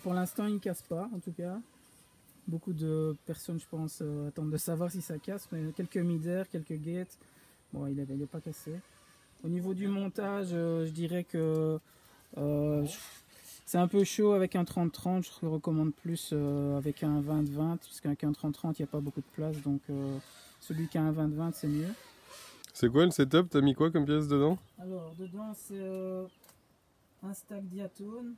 Donc pour l'instant, il ne casse pas, en tout cas. Beaucoup de personnes, je pense, euh, attendent de savoir si ça casse, mais quelques midaires, quelques gates. Bon, il n'est pas cassé. Au niveau du montage, euh, je dirais que euh, c'est un peu chaud avec un 30-30. Je le recommande plus avec un 20-20, parce qu'avec un 30-30, il n'y a pas beaucoup de place. Donc celui qui a un 20-20, c'est mieux. C'est quoi le setup? T'as mis quoi comme pièce dedans? Alors, dedans, c'est un stack diatone,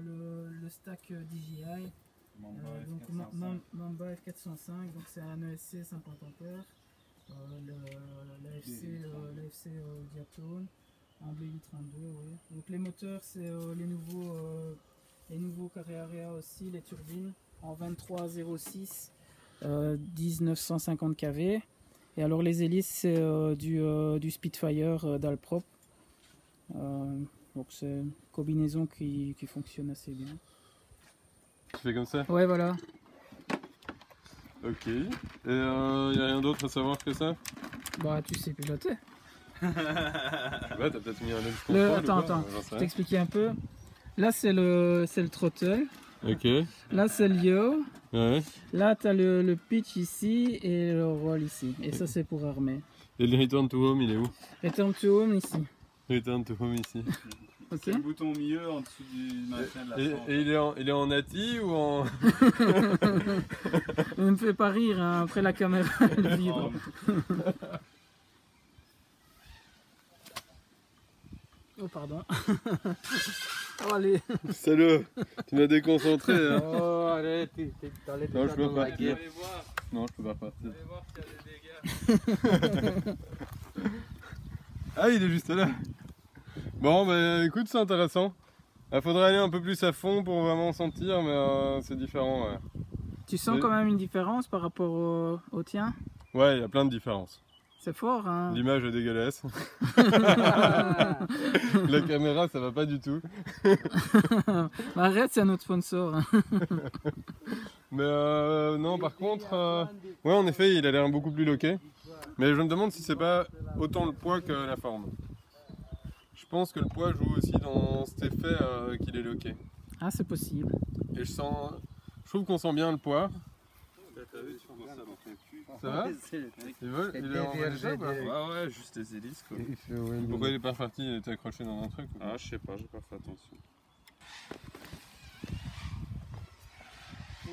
le, stack DJI. Euh, donc Mamba F405, donc c'est un ESC 50 ampères. Euh, L'AFC euh, Diatone en BU32, oui. Donc les moteurs, c'est les nouveaux les nouveaux Carrera aussi, les turbines en 2306 1950 kV. Et alors les hélices, c'est du, du, Spitfire d'Alprop. Donc c'est une combinaison qui, qui fonctionne assez bien. Tu fais comme ça Ouais, voilà. Ok. Et il euh, n'y a rien d'autre à savoir que ça? Bah, tu sais piloter. ouais, t'as peut-être mis un autre le, Attends, attends, je vais t'expliquer un peu. Là, c'est le, le. Ok. Là, c'est le yo. Ouais. Là, t'as le, le pitch ici et le roll ici. Et ça, c'est pour armer. Et le return to home, il est où? Return to home ici. Return to home ici. C'est le bouton au milieu en dessous du machin de la et, et, il, est en, il est en nati ou en. il ne me fait pas rire, hein, après la caméra elle vibre. oh, pardon. oh, allez. Salut, tu m'as déconcentré. Hein. Oh, allez, t'es dans les Non, je peux pas partir. Non, je peux pas partir. Allez voir s'il y a des dégâts. ah, il est juste là. Bon, bah écoute, c'est intéressant. Il faudrait aller un peu plus à fond pour vraiment sentir, mais euh, c'est différent. Ouais. Tu sens quand même une différence par rapport au, tien? Ouais, il y a plein de différences. C'est fort, hein L'image est dégueulasse. La caméra, ça va pas du tout. Arrête, c'est un autre sponsor. mais euh, non, par contre, euh, ouais, en effet, il a l'air beaucoup plus loqué. Mais je me demande si c'est pas autant le poids que la forme. Je pense que le poids joue aussi dans cet effet euh, qu'il est loqué. Ah, c'est possible. Et je sens, je trouve qu'on sent bien le poids. Ça va Il veut Il est en Ouais, ouais, juste les hélices quoi. Pourquoi il est pas parti Il était accroché dans un truc Ah, je sais pas, j'ai pas fait attention.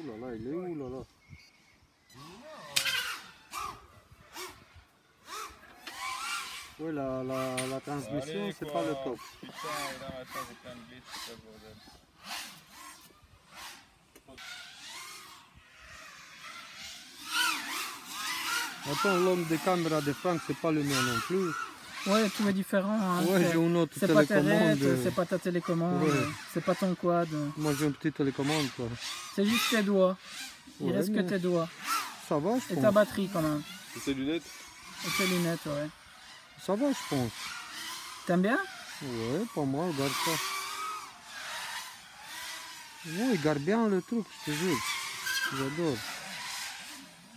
Là là, il est où là là? Oui, la, la, la transmission, c'est pas le top. Putain, et là maintenant j'ai plein de glitch, c'est pas bordel. Attends, l'homme des caméras de Franck, c'est pas le mien non plus. Ouais, tout est différent. Hein. Ouais, j'ai une autre C'est pas ta c'est pas ta télécommande, c'est pas ton quad. Moi j'ai une petite télécommande quoi. C'est juste tes doigts. Il reste que tes doigts. Ça va, je Et ta batterie quand même. Et tes lunettes Et tes lunettes, ouais. Ça va, je pense. T'aimes bien? Ouais, pas moi, regarde ça. Ouais, il garde bien le truc, je te jure. J'adore.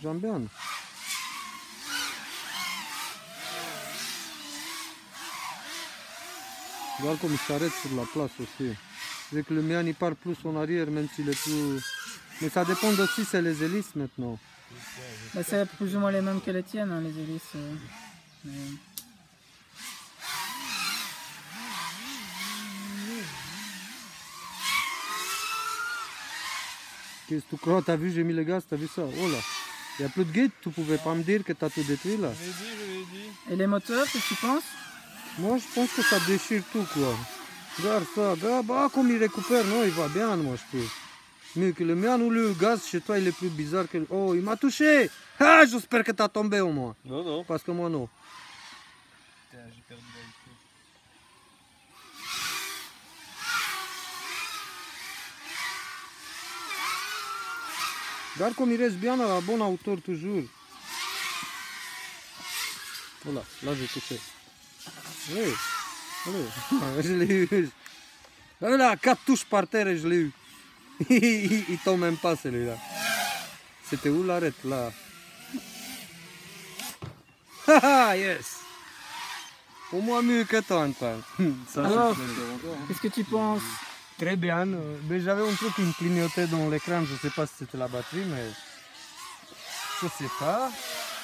J'aime bien. Regarde comme il s'arrête sur la place aussi. C'est que le mien il part plus en arrière même s'il est plus... Mais ça dépend aussi c'est les hélices maintenant. Bah, c'est plus ou moins les mêmes que les tiennes, hein, les hélices. Euh. Qu'est-ce que tu crois T'as vu, j'ai mis le gaz, t'as vu ça Oh là Il n'y a plus de gate, tu pouvais pas me dire que t'as tout détruit là. Je l'ai dit, je l'ai dit. Et les moteurs, qu'est-ce que tu penses? Moi je pense que ça déchire tout quoi. Regarde ça, regarde, bah, comme il récupère, non, il va bien, moi je trouve. Mieux que le mien ou le gaz chez toi il est plus bizarre que... Oh, il m'a touché Ah, j'espère que t'as tombé au moins. Non, non. Parce que moi non. Putain, j'ai perdu la Regarde comme il reste bien à la bonne hauteur toujours. Voilà, là j'ai touché. Oui, allez, je l'ai eu. Voilà, quatre touches par terre et je l'ai eu. il tombe même pas celui-là. C'était où l'arrête là Haha, yes Au moins mieux que toi, Antoine. Alors, qu'est-ce que tu penses? Très bien. euh, Mais j'avais un truc qui me clignotait dans l'écran, je sais pas si c'était la batterie, mais je sais pas.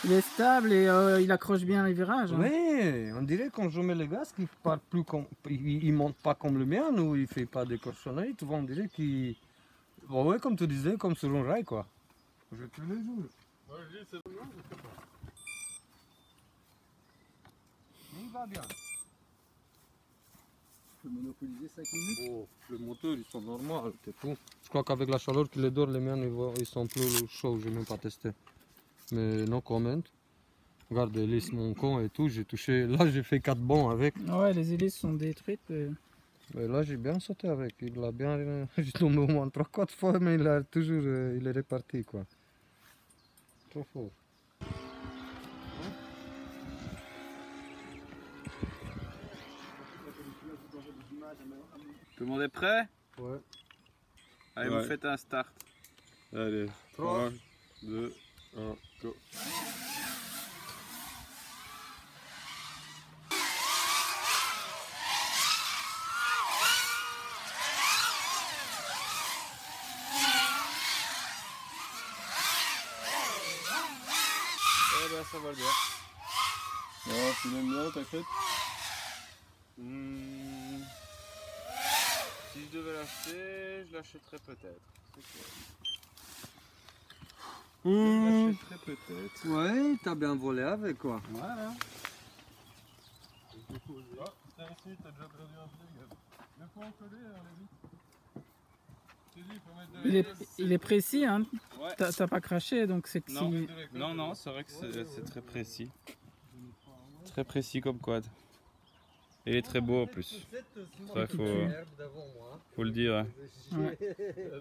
Il est stable et euh, il accroche bien les virages. hein. Oui, on dirait quand je mets le gaz qu'il part plus comme, il, il monte pas comme le mien ou il fait pas des cochonneries, tu vois, on dirait qu'il, bon, ouais, comme tu disais, comme sur un rail quoi. Je te le jure. Il va bien. Peux monopoliser 5 minutes Oh, les moteurs ils sont normaux, c'est tout. Je crois qu'avec la chaleur qu'il les donne, les miens ils, sont plus chauds, je n'ai même pas testé. Mais non comment. Regarde l'hélice mon con et tout, j'ai touché, là j'ai fait 4 bons avec. Ouais, les hélices sont détruites. Mais là j'ai bien sauté avec, il a bien, j'ai tombé au moins 3-4 fois mais il a toujours, euh, il est reparti quoi. Trop fort. Tout le monde est prêt Ouais. Allez, Ouais. vous faites un start. Allez, 3, 2, 1, go. Eh ben, ça va bien. Non, tu l'aimes bien, t'inquiète Hmm. Si je devais l'acheter, je l'achèterais peut-être. Clair. Je l'achèterais peut-être. Ouais, t'as bien volé avec quoi. Voilà. Tiens ici, t'as déjà perdu un pied, Gab. Le point collé, hein, il est, il est précis, hein. Ouais. T'as pas craché, donc c'est que Non. Non, non, c'est vrai que c'est c'est très précis. Très précis comme quad. Et il est très beau en plus. Ça, faut- Faut le dire. hein. Ouais.